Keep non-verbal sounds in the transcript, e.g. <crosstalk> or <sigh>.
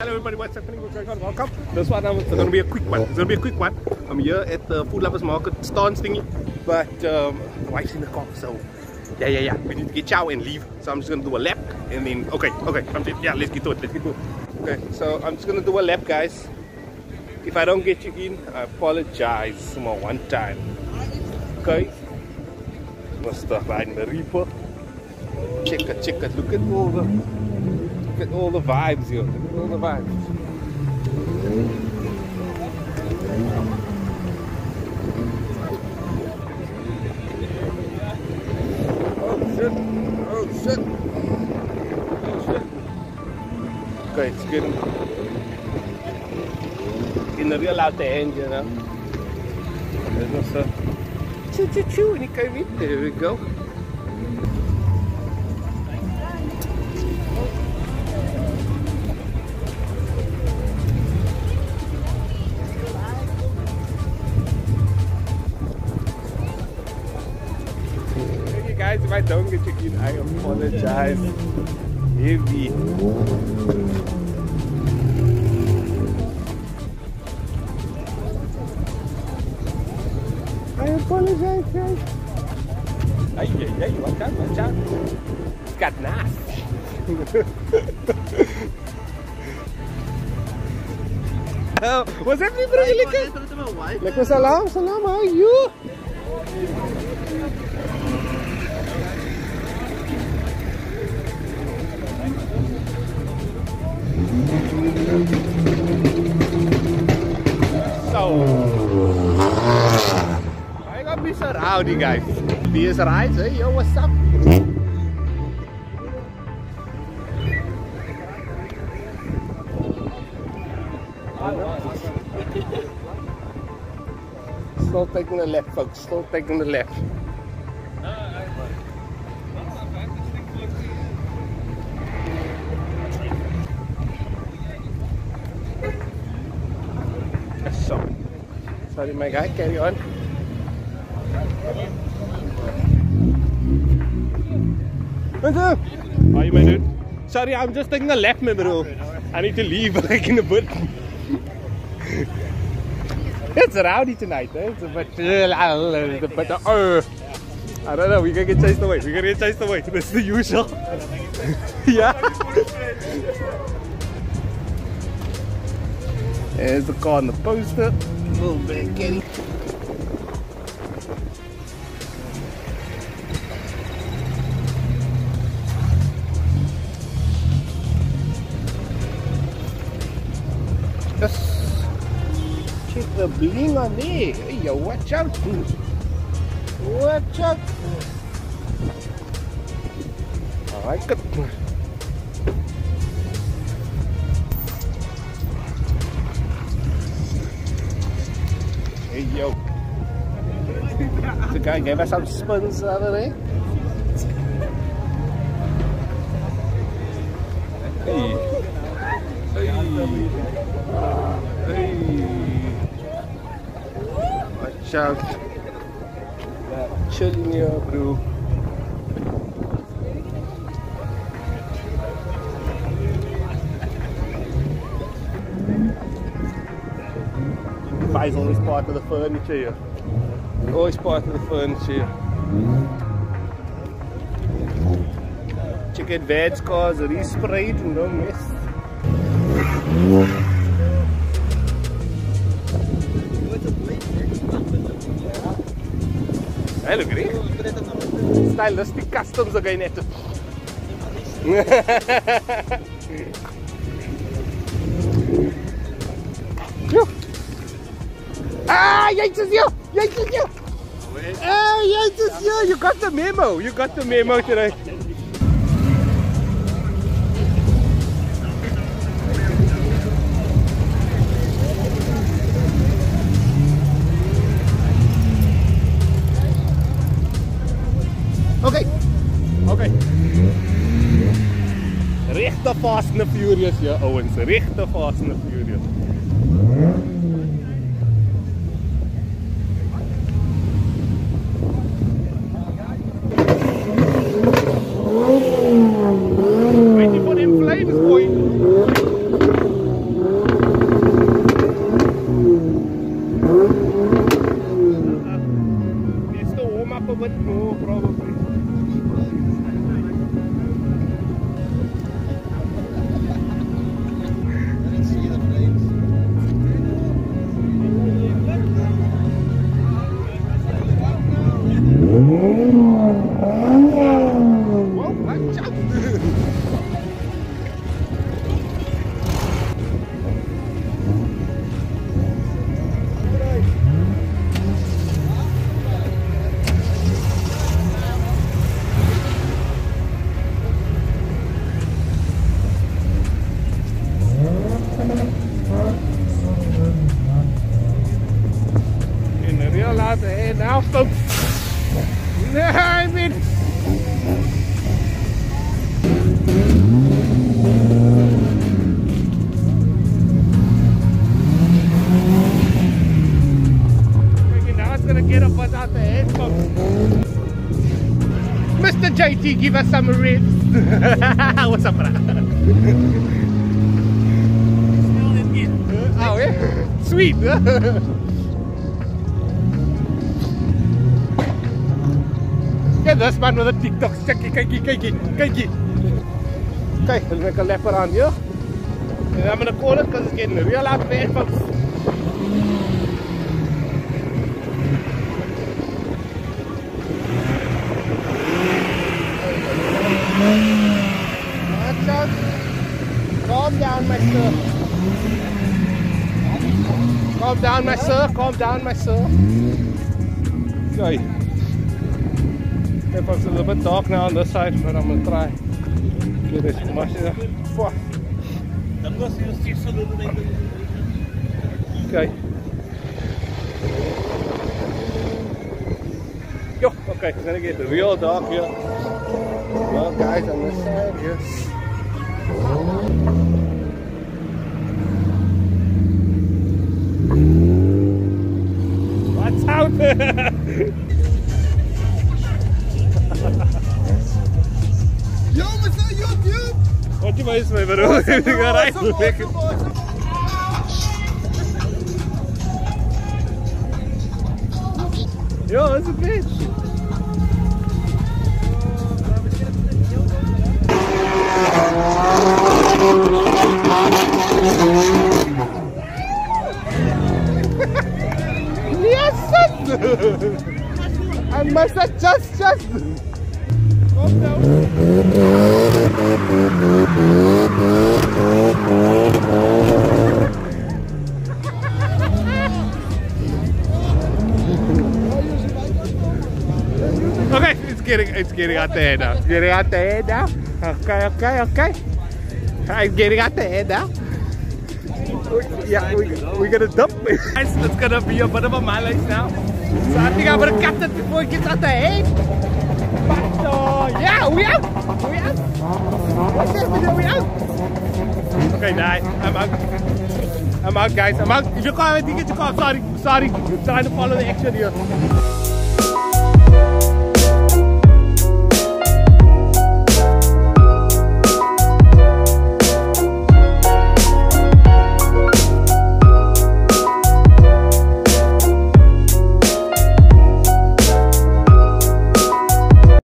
Hello everybody, what's happening? What's going on? Welcome. This one um, it's gonna be a quick one. It's gonna be a quick one. I'm here at the Food Lovers Market stance thingy, but um, the wife's in the car, so yeah, yeah, yeah. We need to get chow and leave. So I'm just gonna do a lap and then okay, okay. I'm just, yeah, let's get to it. Let's get to it. Okay, so I'm just gonna do a lap, guys. If I don't get you in, I apologize. My one time. Okay. Mr. Riding the Reaper. Check it, check it. Look at all the look at all the vibes here. Look at all the vibes. Oh shit. Oh shit. Oh shit. Okay, it's getting the real out the end, you know. There's no stuff. Choo choo choo and he came in. There we go. Guys, if I don't get you in, I apologize. Heavy. I apologize, guys. Ay, ay, ay, watch out, watch out. It's got nasty. <laughs> oh, what's happening, bro? You lekker? Lekker salam, salam, how are you? I got Mr. Howdy, guys. BS Rides, eh? hey, yo, what's up? Still taking the left, folks. Still taking the left. Sorry, my guy, carry on. Are you, my dude? Sorry, I'm just taking a left, my bro. I need to leave <laughs> like in a bit. it's rowdy tonight, eh? It's a bit, it's a bit, uh, I don't know, we're gonna get chased away. We're gonna get chased away. <laughs> That's the usual. <laughs> yeah. There's the car on the poster. Bit of kitty. Yes. Check the bling on there. Hey, yo, watch out. Watch out. I like it. Hey, yo. The guy gave us some the other day. Hey. Hey. Hey. Watch out. Chilling here, bro. Faisal is part of the furniture here. Always part of the furniture here. Check out Vad's cars, resprayed and no mess. Hey, look at it. Stylistic customs again at it. <laughs> Ah, Yates is here! Yates is here! Ah, Yates is here! You got the memo! You got the memo today. Okay. Okay. Rechte Fast and the Furious hier, Owens. Rechte Fast and the Furious. I mean, Okay, now it's gonna get up without the headphones. Mr. JT, give us some ribs. <laughs> What's up, brother? <laughs> oh, yeah? Sweet. <laughs> Get this man with a TikTok. Kykie, kykie, kykie, kykie. Okay, let's make a lap around here. And I'm gonna call it because it's getting real out there, folks. Watch out. Calm down, my sir. Calm down, my sir. Calm down, my sir. Sorry. Okay, was a little bit dark now on this side, but I'm gonna try get as much as Okay. Yo, okay, it's gonna get real dark here. Well, guys, on this side, yes. Watch out! <laughs> Wat je bro? Ik ga rijden. lekker. Yo, is een bitch. Yes, sir. I must adjust, just. Down. Okay, it's getting it's getting out the head now. It's getting out the head now. Okay, okay, okay. It's getting out the head now. Yeah, we, we're gonna dump it. <laughs> Guys, it's gonna be a bit of a mileage now. So I think I'm gonna cut it before it gets out the head. Uh, yeah, we out. We out. What's that video? We out. Okay, nice. I'm out. I'm out, guys. I'm out. If you can't, I think it's your car. Sorry, sorry. I'm trying to follow the action here.